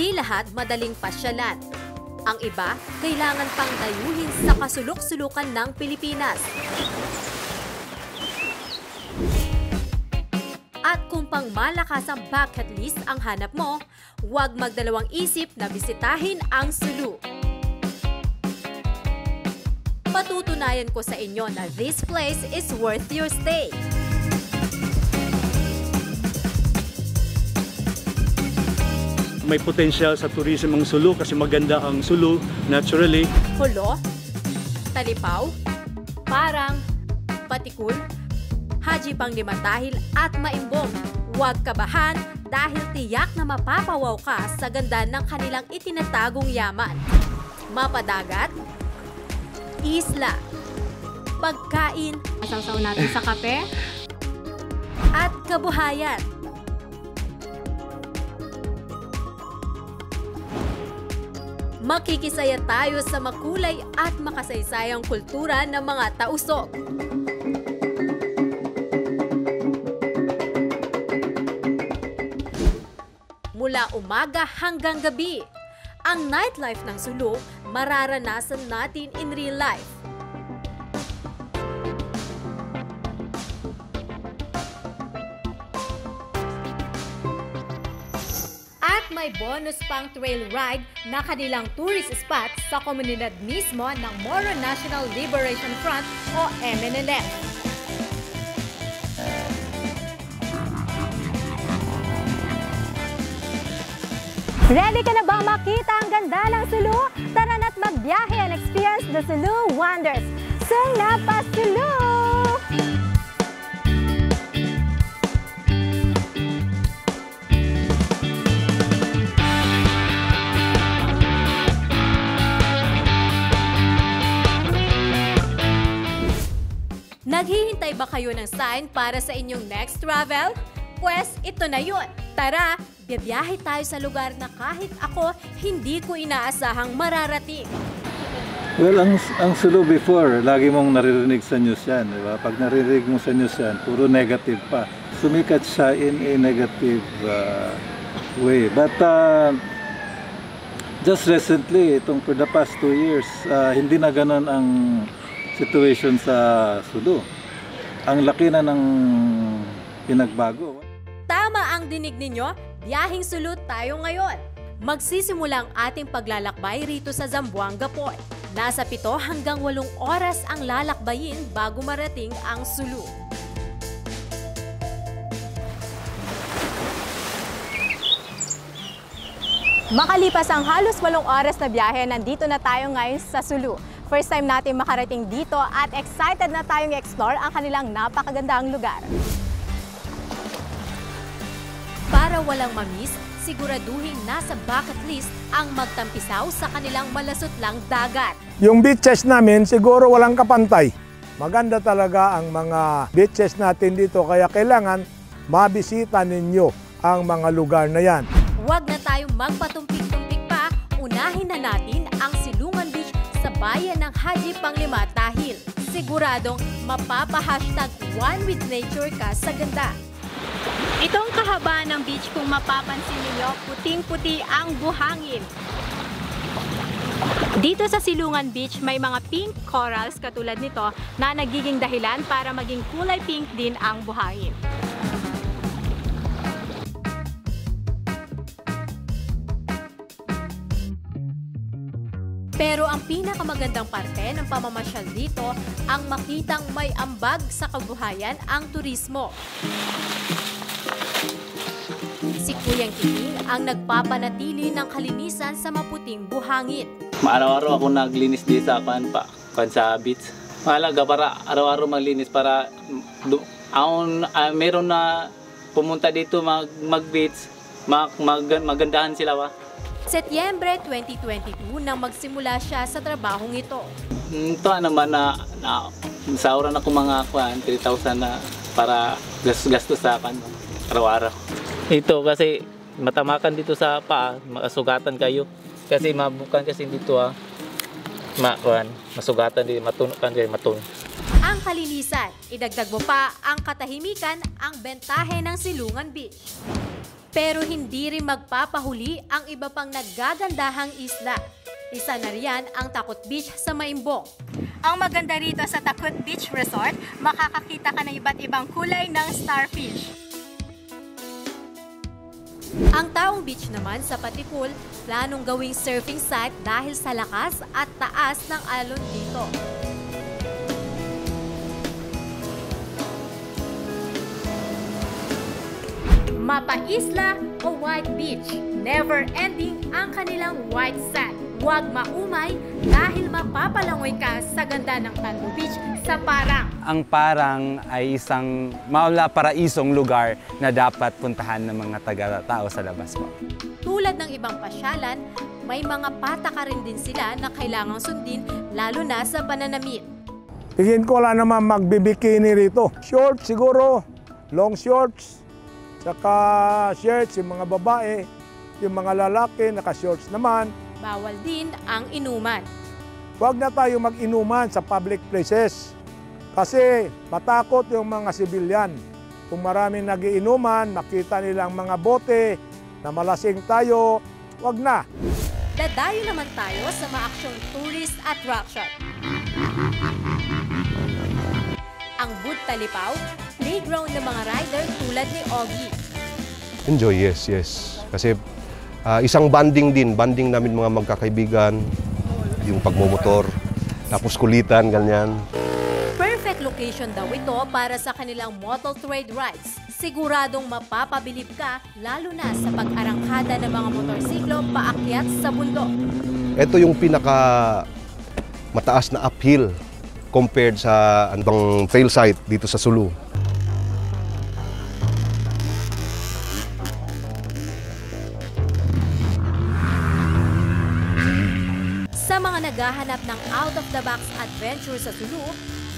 Hindi lahat madaling pasyalan. Ang iba, kailangan pang dayuhin sa kasulok-sulukan ng Pilipinas. At kung pang malakas ang bucket list ang hanap mo, huwag magdalawang isip na bisitahin ang Sulu. Patutunayan ko sa inyo na this place is worth your stay. May potensyal sa tourism ang Sulu kasi maganda ang Sulu naturally. Hulo, talipaw, parang, patikul, haji pang limatahil at maimbong. Huwag kabahan dahil tiyak na mapapawaw ka sa ganda ng kanilang itinatagong yaman. Mapadagat, isla, pagkain, Masasaw natin sa kape. at kabuhayan. Makikisaya tayo sa makulay at makasaysayang kultura ng mga tausok. Mula umaga hanggang gabi, ang nightlife ng Sulu mararanasan natin in real life. May bonus pang trail ride na kanilang tourist spot sa komunidad mismo ng Moro National Liberation Front o MNLF. Ready ka na ba makita ang ganda ng Sulu? Tara na't magbiyahe and experience the Sulu Wonders. Sung na pa Sulu! Naghihintay ba kayo ng sign para sa inyong next travel? Pwes, ito na yun. Tara, biyahe tayo sa lugar na kahit ako hindi ko inaasahang mararating. Well, ang, ang Sulu before, lagi mong naririnig sa news yan, di ba? Pag naririnig mo sa news yan, puro negative pa. Sumikat siya in a negative uh, way. But uh, just recently, itong for the past two years, uh, hindi na ganun ang situation sa Sulu. Ang laki na ng pinagbago. Tama ang dinig ninyo, biyahing sulut tayo ngayon. Magsisimula ang ating paglalakbay rito sa Zamboanga Port. Nasa pito hanggang walong oras ang lalakbayin bago marating ang Sulu. Makalipas ang halos walong oras na biyahe, nandito na tayo ngayon sa Sulu. First time natin makarating dito at excited na tayong explore ang kanilang napakagandang lugar. Para walang mamiss, siguraduhin nasa bucket list ang magtampisaw sa kanilang malasutlang dagat. Yung beaches namin siguro walang kapantay. Maganda talaga ang mga beaches natin dito kaya kailangan mabisita ninyo ang mga lugar na yan. Huwag na tayong magpatumpik-tumpik pa, unahin na natin bayan ng Haji Panglima dahil siguradong mapapa-hashtag one with nature ka sa ganda. Itong kahabaan ng beach kung mapapansin ninyo, puting-puti ang buhangin. Dito sa Silungan Beach, may mga pink corals katulad nito na nagiging dahilan para maging kulay pink din ang buhangin. Pero ang pinakamagandang parte ng pamamasyal dito ang makitang may ambag sa kabuhayan ang turismo. Si Kuyang Kiting ang nagpapanatili ng kalinisan sa maputing buhangin. Araw-araw ako naglinis di sa kan pa kan sa beach. Mahalaga para araw-araw maglinis para aon ah, meron na pumunta dito mag mag-beach, mag, mag, magandahan sila ba. Setyembre 2022 nang magsimula siya sa trabahong ito. Ito naman na, na sauran ako mga kwan 3,000 na para gastos sa kan araw-araw. Ito kasi matamakan dito sa paa, makasugatan kayo. Kasi mabukan kasi dito ah. Ma, kwan, masugatan din, matunukan din, matun. Ang kalinisan, idagdag mo pa ang katahimikan ang bentahe ng Silungan Beach. Pero hindi rin magpapahuli ang iba pang naggagandahang isla. Isa na riyan ang Takot Beach sa Maimbong. Ang maganda rito sa Takut Beach Resort, makakakita ka ng iba't ibang kulay ng starfish. Ang Taong Beach naman sa Patikul, planong gawing surfing site dahil sa lakas at taas ng alon dito. Mapaisla o White Beach, never ending ang kanilang white sand. Huwag maumay dahil mapapalangoy ka sa ganda ng Tando Beach sa Parang. Ang Parang ay isang maula paraisong lugar na dapat puntahan ng mga taga-tao sa labas po. Tulad ng ibang pasyalan, may mga patakarin din sila na kailangang sundin lalo na sa pananamit. Tingin ko wala naman magbibikini rito. Shorts siguro, long shorts, saka shirts yung mga babae, yung mga lalaki naka-shorts naman. Bawal din ang inuman. Huwag na tayo mag-inuman sa public places kasi matakot yung mga sibilyan. Kung maraming nagiinuman, makita nilang mga bote na malasing tayo, huwag na. Dadayo naman tayo sa maaksyong tourist attraction. Ang Bud Talipaw, playground ng mga rider tulad ni Ogie. Enjoy, yes, yes. Kasi ah, isang banding din, banding namin mga magkakaibigan, yung pagmumotor, tapos kulitan, ganyan. Perfect location daw ito para sa kanilang motor trade rides. Siguradong mapapabilib ka lalo na sa pag-arangkada ng mga motorsiklo paakyat sa bundok. Ito yung pinaka mataas na uphill compared sa ano bang trail site dito sa Sulu. Out-of-the-box adventure sa Sulu,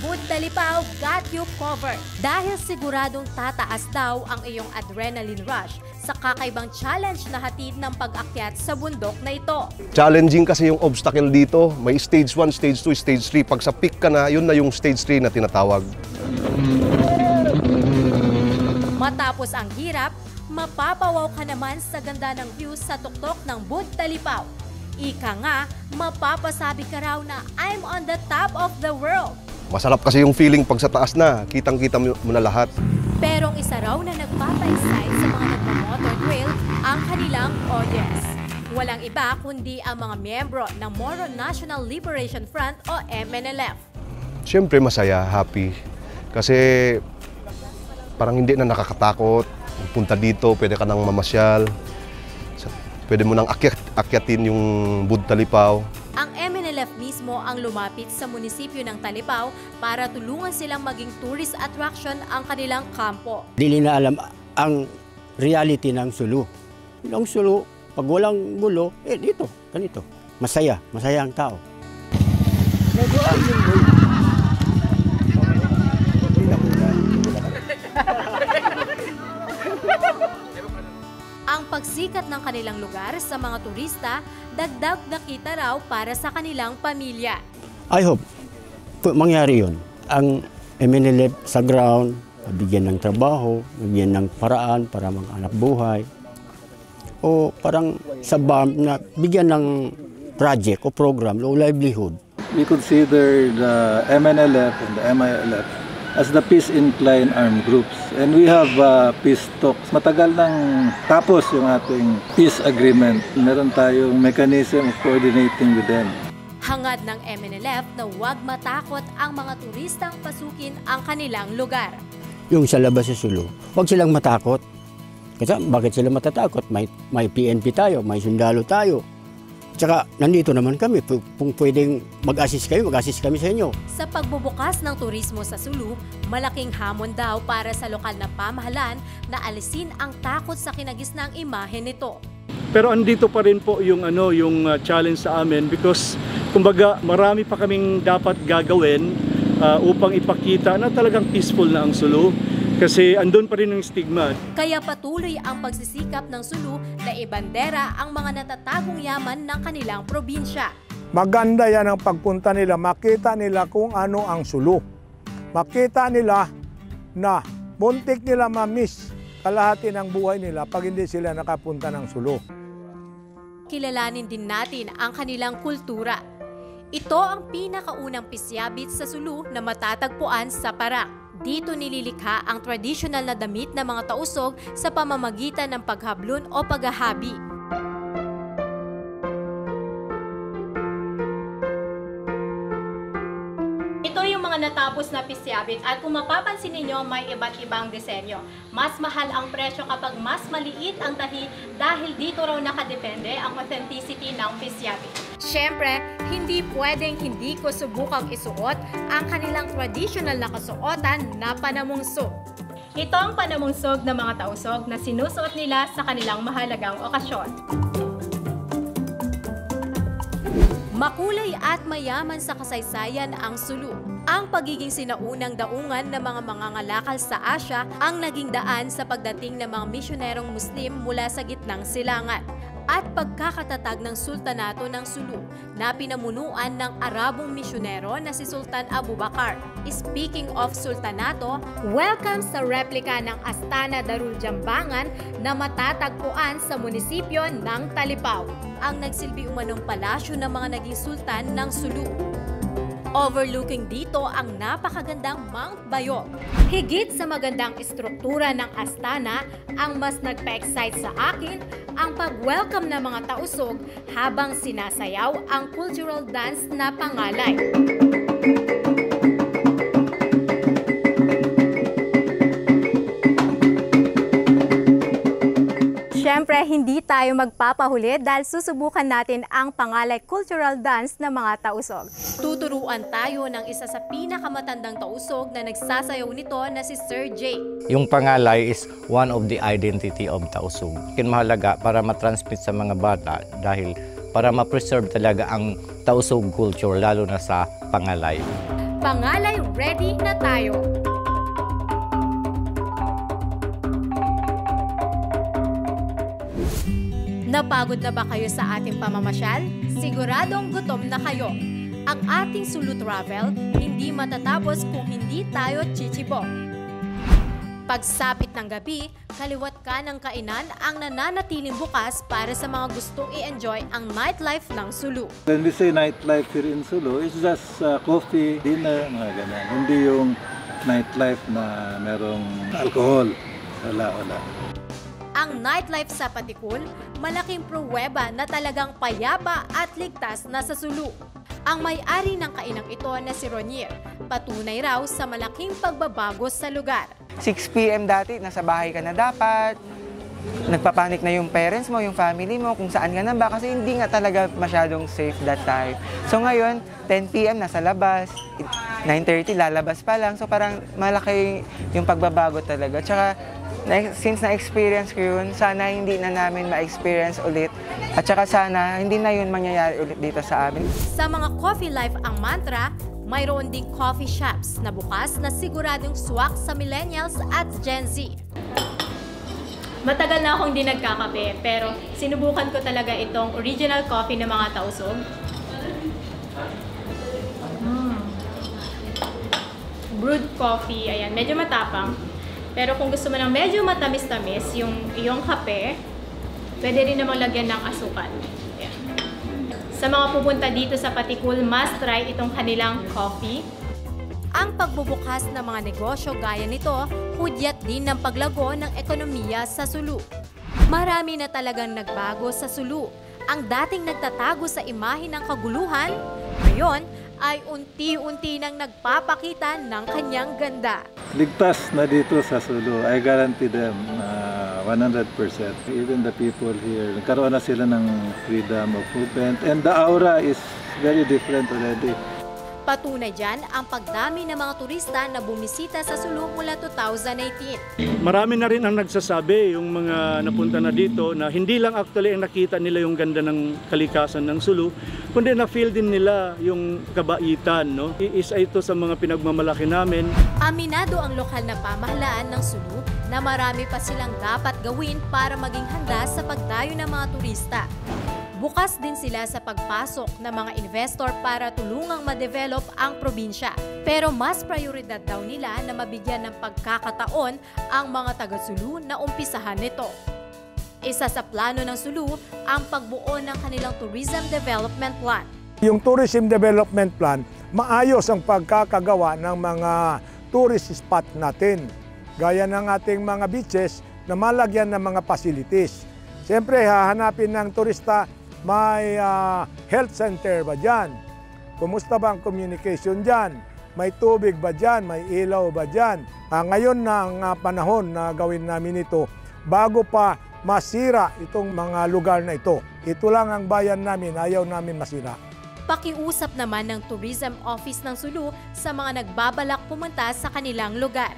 Bud Talipaw got you covered. Dahil siguradong tataas daw ang iyong adrenaline rush sa kakaibang challenge na hatid ng pag-akyat sa bundok na ito. Challenging kasi yung obstacle dito. May stage 1, stage 2, stage 3. Pag sa peak ka na, yun na yung stage 3 na tinatawag. Matapos ang hirap, mapapawaw ka naman sa ganda ng view sa tuktok ng Bud Talipaw. Ika nga, mapapasabi ka raw na I'm on the top of the world. Masarap kasi yung feeling pag sa taas na, kitang-kita mo na lahat. Pero ang isa raw na nagpapaysay sa mga nagmamotor trail ang kanilang audience. Walang iba kundi ang mga miyembro ng Moro National Liberation Front o MNLF. Siyempre masaya, happy. Kasi parang hindi na nakakatakot. Punta dito, pwede ka nang mamasyal. Pwede mo nang akyat, akyatin yung Bud Talipaw. Ang MNLF mismo ang lumapit sa munisipyo ng Talipaw para tulungan silang maging tourist attraction ang kanilang kampo. Dili na alam ang reality ng Sulu. Ang Sulu, pag walang gulo, eh dito, ganito. Masaya, masaya ang tao. Ng kanilang lugar sa mga turista, dagdag na kita raw para sa kanilang pamilya. I hope po, mangyari yun. Ang MNLF sa ground, bigyan ng trabaho, bigyan ng paraan para mga anak buhay. O parang sa BAM na bigyan ng project o program o livelihood. We consider the MNLF and the MILF as the peace inclined armed groups. And we have uh, peace talks. Matagal nang tapos yung ating peace agreement. Meron tayong mechanism of coordinating with them. Hangad ng MNLF na huwag matakot ang mga turistang pasukin ang kanilang lugar. Yung sa labas sa Sulu, huwag silang matakot. Kasi bakit sila matatakot? May, may PNP tayo, may sundalo tayo. Tsaka nandito naman kami. Kung pwedeng mag-assist kayo, mag-assist kami sa inyo. Sa pagbubukas ng turismo sa Sulu, malaking hamon daw para sa lokal na pamahalaan na alisin ang takot sa kinagisnang imahe nito. Pero andito pa rin po yung ano yung uh, challenge sa amin because kumbaga marami pa kaming dapat gagawin uh, upang ipakita na talagang peaceful na ang Sulu kasi andun pa rin yung stigma. Kaya patuloy ang pagsisikap ng Sulu na ibandera ang mga natatagong yaman ng kanilang probinsya. Maganda yan ang pagpunta nila, makita nila kung ano ang sulo. Makita nila na muntik nila ma-miss kalahati ng buhay nila pag hindi sila nakapunta ng Sulu. kilalanin din natin ang kanilang kultura. Ito ang pinakaunang pisyabit sa Sulu na matatagpuan sa Parang. Dito nililikha ang traditional na damit ng mga tausog sa pamamagitan ng paghablon o paghahabi. Natapos na pisyabit at kung mapapansin ninyo may iba't ibang disenyo. Mas mahal ang presyo kapag mas maliit ang tahi dahil dito raw nakadepende ang authenticity ng pisyabit. Siyempre, hindi pwedeng hindi ko subukang isuot ang kanilang traditional na kasuotan na panamungsog. Ito ang panamungsog ng mga tausog na sinusuot nila sa kanilang mahalagang okasyon. Makulay at mayaman sa kasaysayan ang Sulu. Ang pagiging sinaunang daungan ng mga mangangalakal sa Asya ang naging daan sa pagdating ng mga misyonerong Muslim mula sa gitnang silangan at pagkakatatag ng sultanato ng Sulu na pinamunuan ng Arabong misyonero na si Sultan Abu Bakar. Speaking of sultanato, welcome sa replika ng Astana Darul Jambangan na matatagpuan sa munisipyo ng Talipao, ang nagsilbi umanong palasyo ng mga naging sultan ng Sulu. Overlooking dito ang napakagandang Mount Bayog. Higit sa magandang istruktura ng Astana, ang mas nagpa-excite sa akin ang pag-welcome ng mga tausog habang sinasayaw ang cultural dance na pangalay. Tayo magpapahuli dahil susubukan natin ang pangalay cultural dance ng mga tausog. Tuturuan tayo ng isa sa pinakamatandang tausog na nagsasayaw nito na si Sir Jay. Yung pangalay is one of the identity of Tausug. Kin mahalaga para matransmit sa mga bata dahil para ma-preserve talaga ang Tausug culture lalo na sa pangalay. Pangalay, ready na tayo! Napagod na ba kayo sa ating pamamasyal? Siguradong gutom na kayo. Ang ating Sulu Travel hindi matatapos kung hindi tayo chichibo. Pagsapit ng gabi, kaliwat ka ng kainan ang nananatiling bukas para sa mga gustong i-enjoy ang nightlife ng Sulu. When we say nightlife here in Sulu, it's just uh, coffee, dinner, mga ganyan. Hindi yung nightlife na merong alcohol. Wala, wala. Nightlife sa Patikul, malaking pruweba na talagang payapa at ligtas na sa Sulu. Ang may-ari ng kainang ito na si Ronier, patunay raw sa malaking pagbabago sa lugar. 6pm dati, nasa bahay ka na dapat. Nagpapanik na yung parents mo, yung family mo, kung saan ka na ba. Kasi hindi nga talaga masyadong safe that time. So ngayon, 10pm nasa labas. 9.30 lalabas pa lang. So parang malaki yung pagbabago talaga. Tsaka na, since na-experience ko yun, sana hindi na namin ma-experience ulit. At saka sana hindi na yun mangyayari ulit dito sa amin. Sa mga coffee life ang mantra, mayroon ding coffee shops na bukas na siguradong swak sa millennials at Gen Z. Matagal na akong di nagkakape, pero sinubukan ko talaga itong original coffee ng mga tausog. Mm. Brewed coffee, ayan, medyo matapang. Pero kung gusto mo ng medyo matamis-tamis, yung iyong kape, pwede rin namang lagyan ng asukal. Ayan. Sa mga pupunta dito sa Patikul, must try itong kanilang coffee. Ang pagbubukas ng mga negosyo gaya nito, hudyat din ng paglago ng ekonomiya sa Sulu. Marami na talagang nagbago sa Sulu. Ang dating nagtatago sa imahe ng kaguluhan, ngayon ay unti-unti nang nagpapakita ng kanyang ganda. Ligtas na dito sa Sulu. I guarantee them uh, 100%. Even the people here, nagkaroon na sila ng freedom of movement. And the aura is very different already. Patunay dyan ang pagdami ng mga turista na bumisita sa Sulu mula 2018. Marami na rin ang nagsasabi, yung mga napunta na dito, na hindi lang actually ang nakita nila yung ganda ng kalikasan ng Sulu, kundi na-feel din nila yung kabaitan. No? Isa ito sa mga pinagmamalaki namin. Aminado ang lokal na pamahalaan ng Sulu na marami pa silang dapat gawin para maging handa sa pagdayo ng mga turista. Bukas din sila sa pagpasok ng mga investor para tulungang ma-develop ang probinsya. Pero mas prioridad daw nila na mabigyan ng pagkakataon ang mga taga-Sulu na umpisahan nito. Isa sa plano ng Sulu ang pagbuo ng kanilang Tourism Development Plan. Yung Tourism Development Plan, maayos ang pagkakagawa ng mga tourist spot natin. Gaya ng ating mga beaches na malagyan ng mga facilities. Siyempre, hahanapin ng turista, may ah, health center ba dyan? Kumusta ba ang communication dyan? May tubig ba dyan? May ilaw ba dyan? Ah, ngayon na ang ah, panahon na gawin namin ito bago pa masira itong mga lugar na ito. Ito lang ang bayan namin, ayaw namin masira. Pakiusap naman ng Tourism Office ng Sulu sa mga nagbabalak pumunta sa kanilang lugar.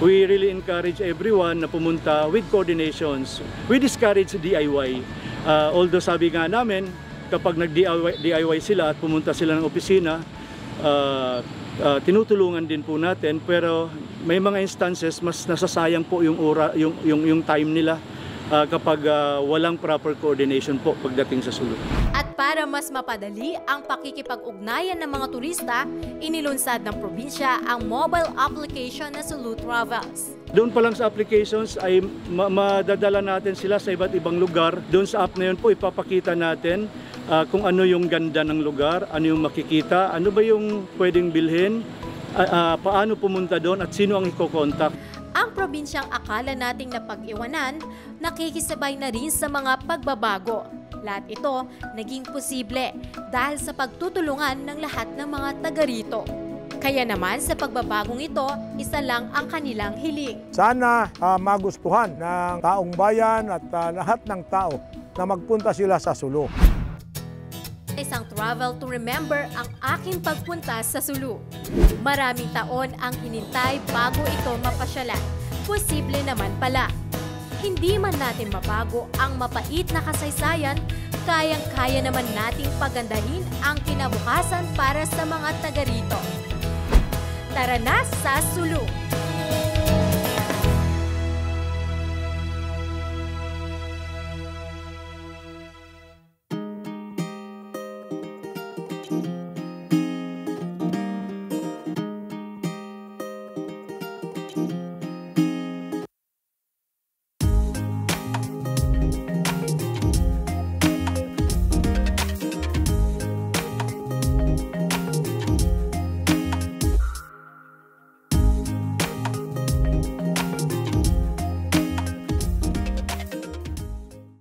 We really encourage everyone na pumunta with coordinations. We discourage DIY. Uh, although sabi nga namin, kapag nag-DIY DIY sila at pumunta sila ng opisina, uh, uh, tinutulungan din po natin pero may mga instances mas nasasayang po yung ora yung yung, yung time nila uh, kapag uh, walang proper coordination po pagdating sa sulod. At para mas mapadali ang pakikipag-ugnayan ng mga turista, inilunsad ng probinsya ang mobile application na Sulu Travels. Doon pa lang sa applications ay ma- madadala natin sila sa iba't ibang lugar. Doon sa app na yun po ipapakita natin ah, kung ano yung ganda ng lugar, ano yung makikita, ano ba yung pwedeng bilhin, ah, ah, paano pumunta doon at sino ang ikokontak. Ang probinsyang akala nating napag-iwanan, nakikisabay na rin sa mga pagbabago. Lahat ito naging posible dahil sa pagtutulungan ng lahat ng mga taga rito. Kaya naman sa pagbabagong ito, isa lang ang kanilang hiling. Sana ah, magustuhan ng taong bayan at ah, lahat ng tao na magpunta sila sa Sulu. Travel to remember ang aking pagpunta sa Sulu. Maraming taon ang hinintay bago ito mapasyalan. Posible naman pala. Hindi man natin mabago ang mapait na kasaysayan, kayang-kaya naman nating pagandahin ang kinabukasan para sa mga taga rito. Tara na sa Sulu!